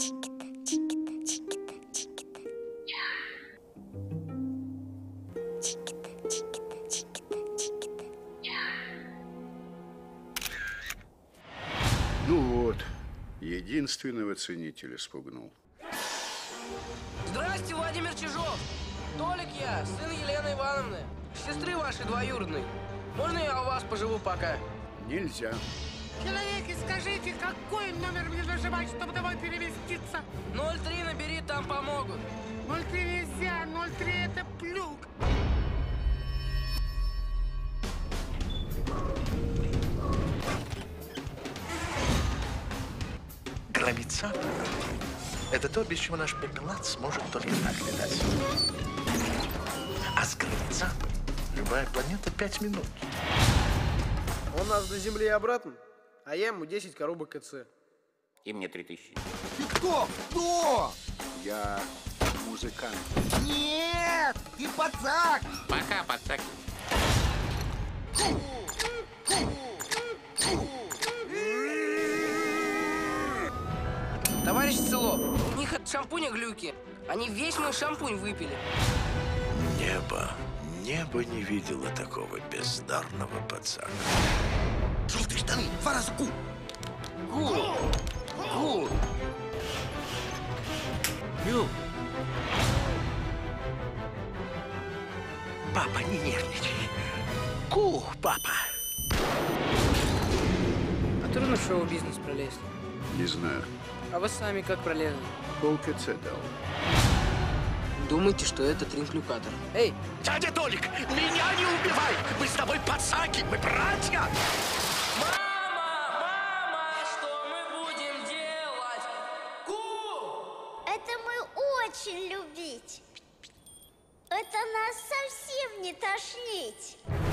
Чикита, чикита, чикита, чикита. Чикита, чикита, чикита, чикита. Ну вот, единственного ценителя спугнул. Здрасте, Владимир Чижов. Толик я, сын Елены Ивановны, сестры вашей двоюродной. Можно я у вас поживу пока? Нельзя. Человеки, скажите, какой номер мне нажимать, чтобы домой переместиться? 03 набери, там помогут. 03 нельзя, 03 это плюк. Гравицапор – это то, без чего наш пепелац сможет только так летать. А с гравицапом любая планета пять минут. Он нас до Земли и обратно, а я ему 10 коробок КЦ. И мне три тысячи. Ты кто? Кто? Я музыкант. Нет, ты пацак. Пока, пацаки. Товарищ Цело, у них от шампуня глюки. Они весь мой шампунь выпили. Небо, небо не видело такого бездарного пацана. Желтые штаны, два раза ку. Ку. Ку. Ю. Папа, не нервничай. Ку, папа. А трудно в шоу-бизнес пролезть. Не знаю. А вы сами как пролезли? Пол КЦ дал. Думаете, что это тринклюкатор? Эй, Дядя Толик, меня не убивай! Мы с тобой пацаки, мы братья! Это мы очень любить. Это нас совсем не тошнить.